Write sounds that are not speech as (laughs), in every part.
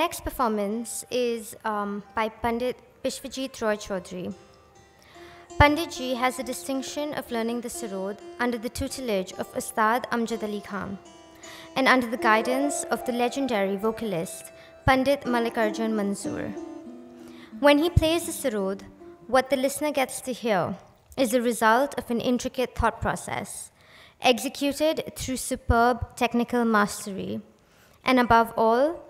next performance is um, by Pandit Biswajit Roy Chowdhury. Panditji has the distinction of learning the sarod under the tutelage of Ustad Amjad Ali Khan and under the guidance of the legendary vocalist Pandit Mallikarjun Mansoor. When he plays the sarod, what the listener gets to hear is the result of an intricate thought process, executed through superb technical mastery, and above all,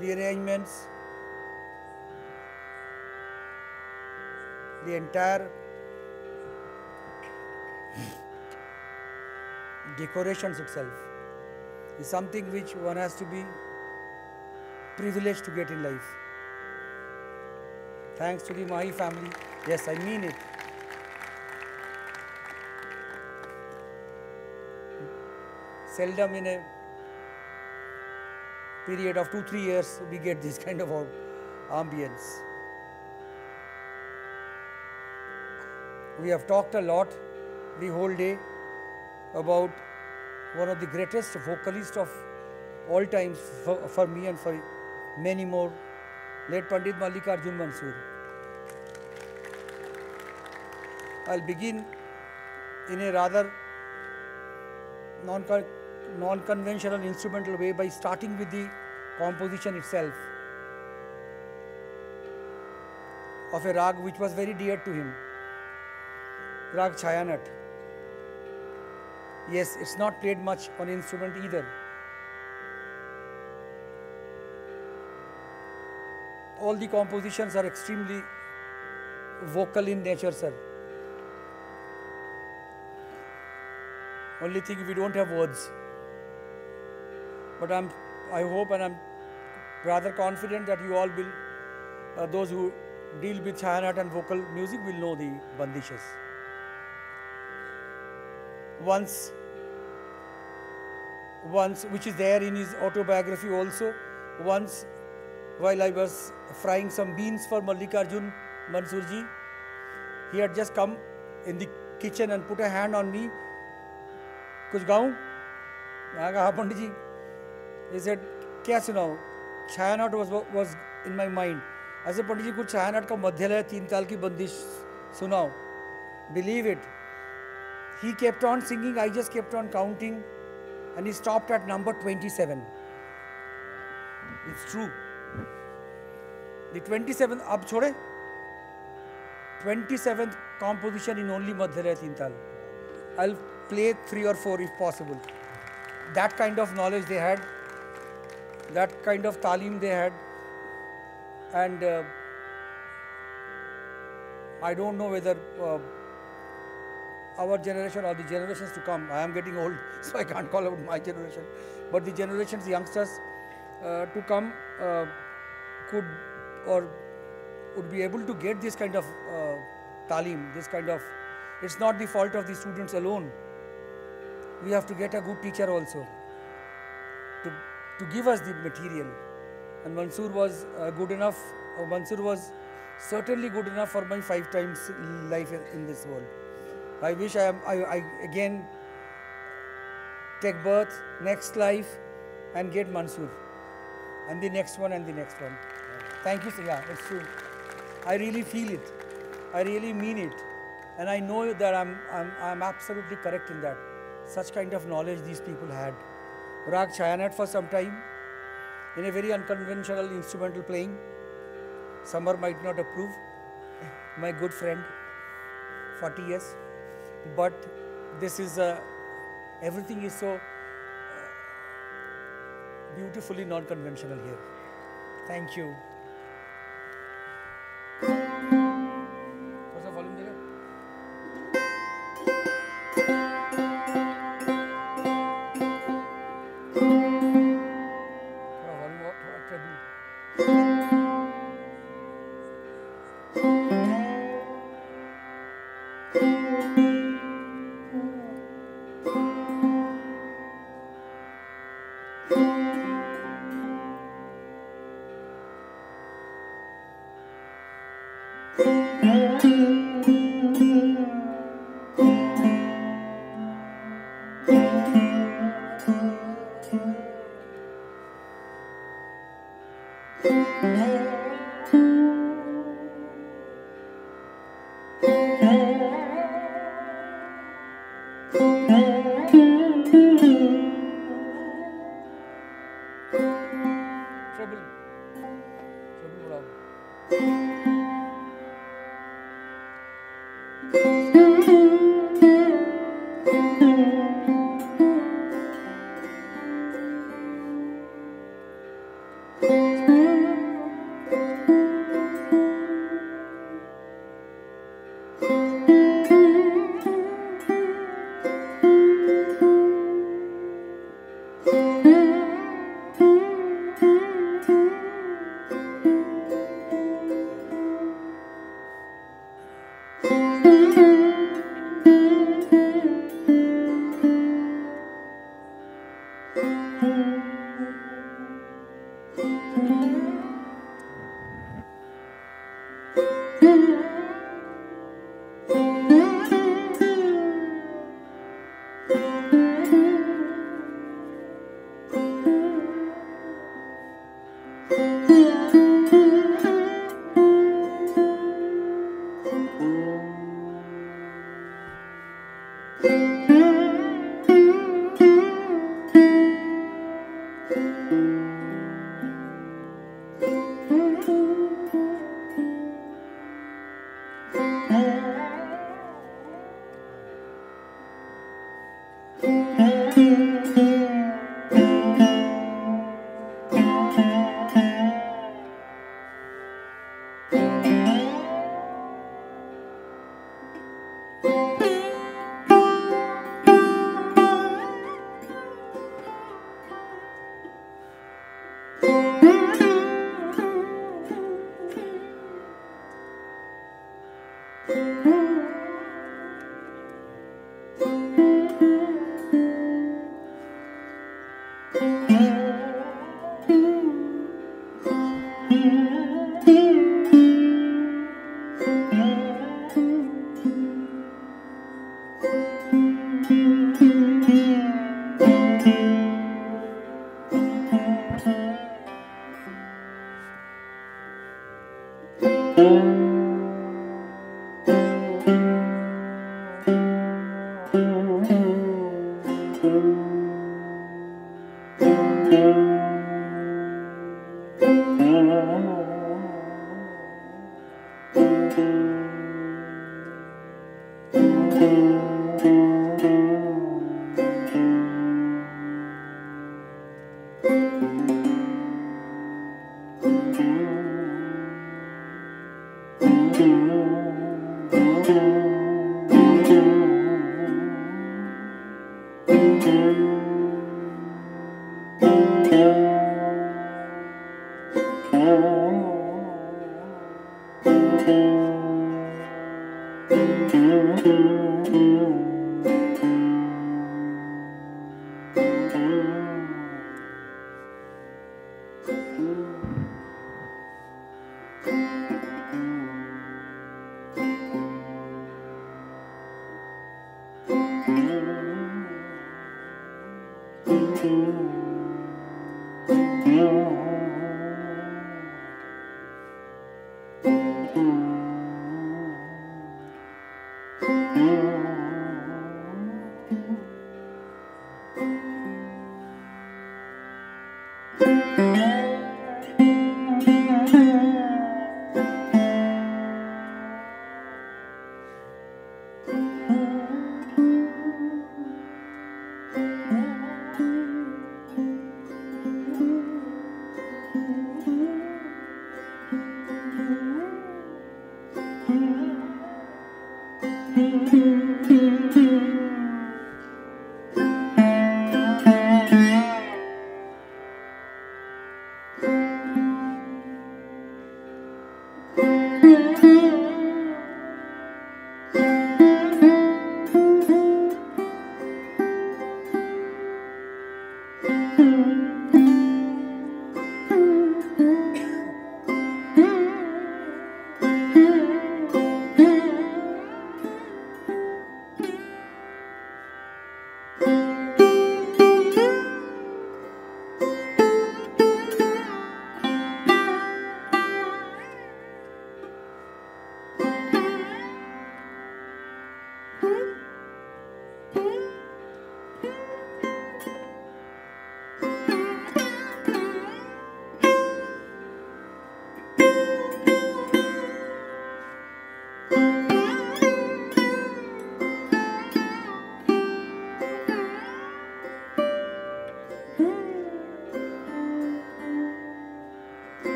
the arrangements, the entire decorations itself is something which one has to be privileged to get in life. Thanks to the Mahi family. Yes, I mean it. Seldom in a period of two, three years, we get this (laughs) kind of ambience. We have talked a lot the whole day about one of the greatest vocalists of all times for, for me and for many more, late Pandit Mallikarjun Mansoor. I'll begin in a rather non non-conventional instrumental way by starting with the composition itself of a rag which was very dear to him, rag Chayanat. Yes, it's not played much on instrument either. All the compositions are extremely vocal in nature, sir. Only thing we don't have words. But I'm, I hope and I'm rather confident that you all will, uh, those who deal with Chayanat and vocal music will know the bandishes. Once, once, which is there in his autobiography also, once while I was frying some beans for Mallikarjun Mansoorji, he had just come in the kitchen and put a hand on me. कुछ गाऊं मैं कहा पंडित जी he said, क्या सुनाओ Chhayanat was was in my mind ऐसे पंडित जी, कुछ छायानाट का मध्यालय, तीन काल की बंदिश सुनाओ। Believe it he kept on singing I just kept on counting and he stopped at number twenty seven it's true twenty seven अब छोड़े। Twenty seven composition in only मध्यालय, Teen taal. I play three or four if possible that kind of knowledge they had that kind of talim they had. And uh, I don't know whether uh, our generation or the generations to come, I am getting old, (laughs) so I can't call out my generation, but the generations, the youngsters uh, to come uh, could or would be able to get this kind of uh, talim, this kind of, it's not the fault of the students alone. We have to get a good teacher also to to give us the material. And Mansoor was uh, good enough, uh, Mansoor was certainly good enough for my five times life in this world. I wish I, am, I, I again take birth, next life, and get Mansoor. And the next one and the next one. Thank you, yeah, it's true. I really feel it. I really mean it. And I know that I'm, I'm, I'm absolutely correct in that. Such kind of knowledge these people had. Rag Chayanat for some time in a very unconventional instrumental playing. Summer might not approve, (laughs) my good friend, 40 years. But this is, uh, everything is so uh, beautifully non-conventional here. Thank you.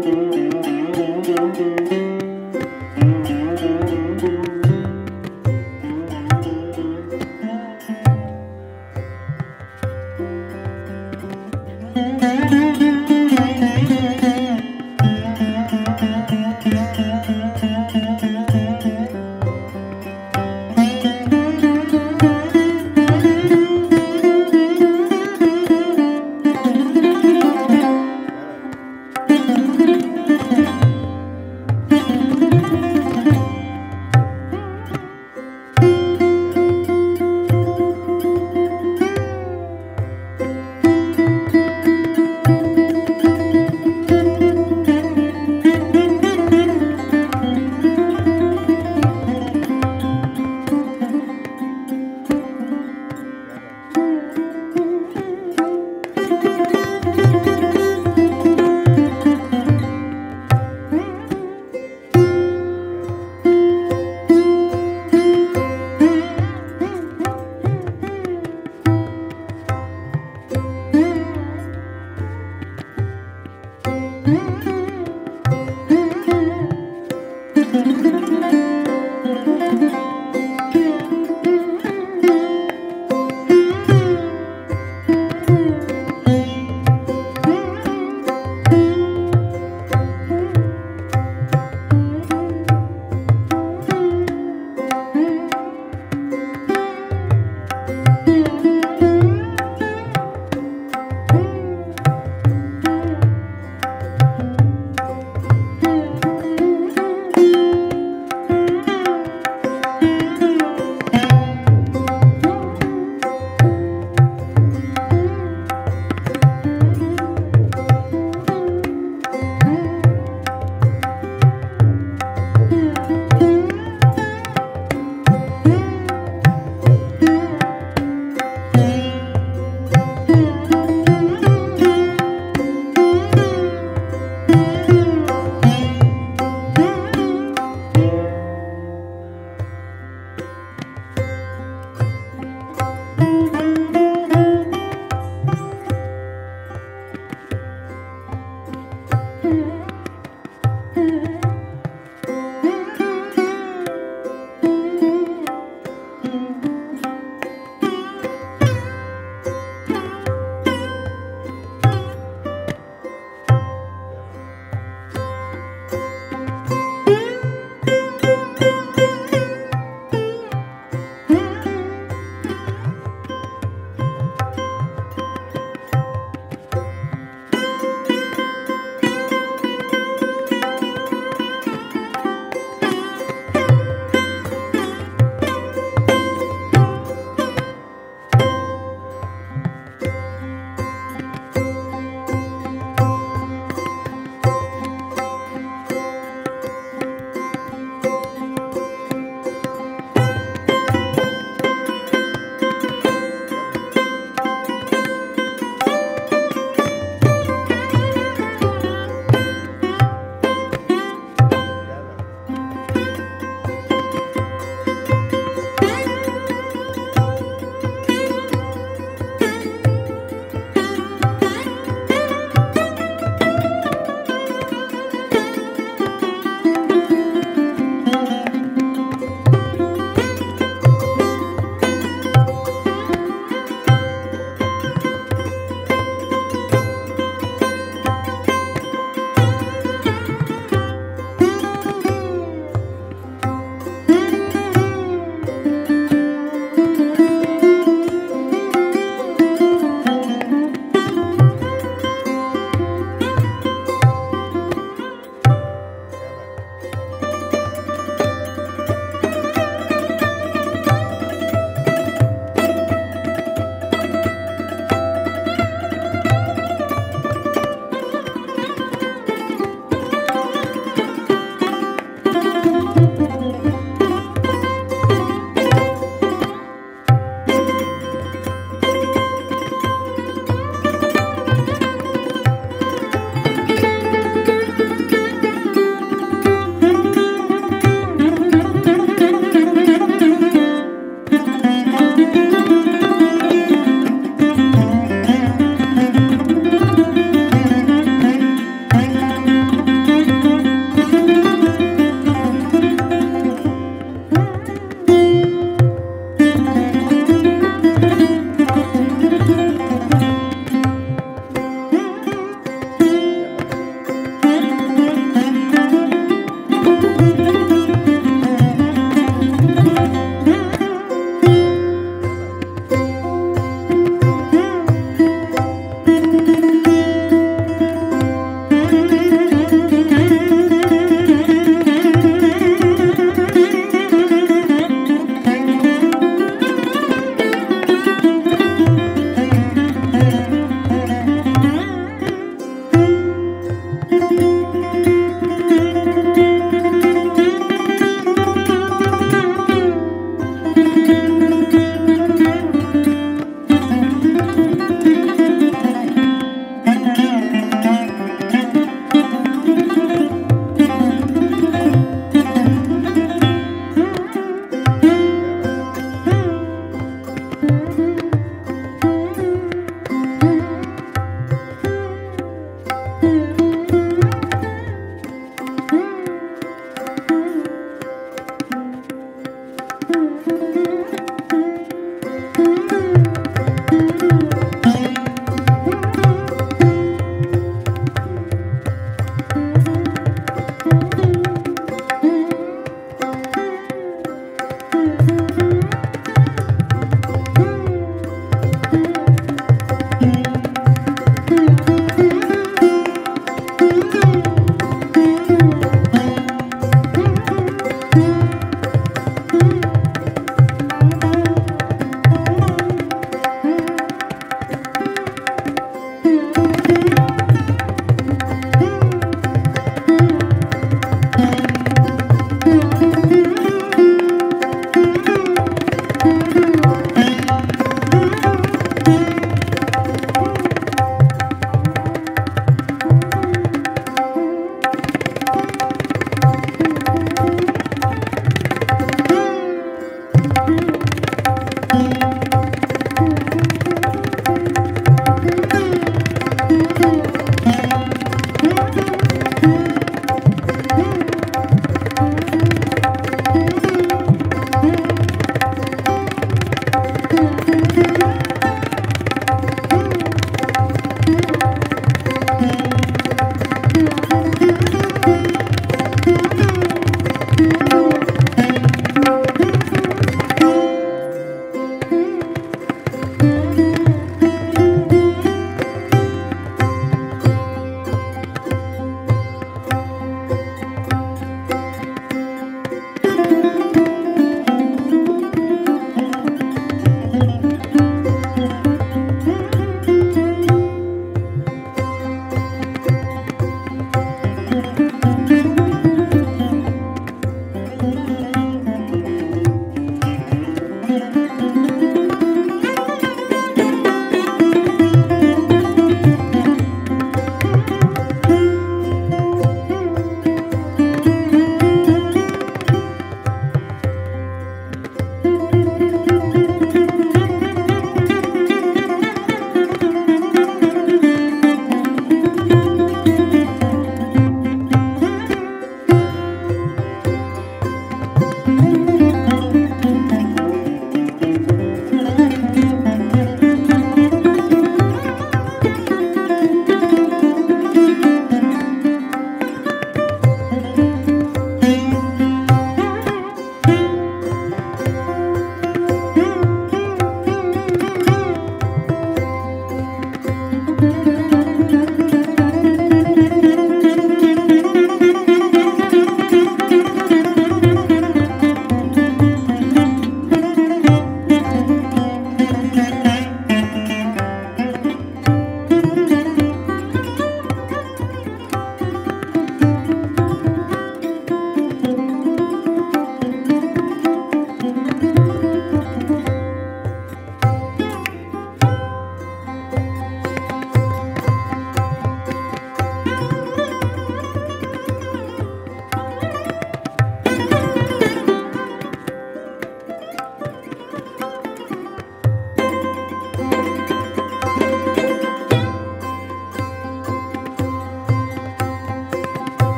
Thank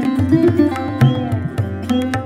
Thank you.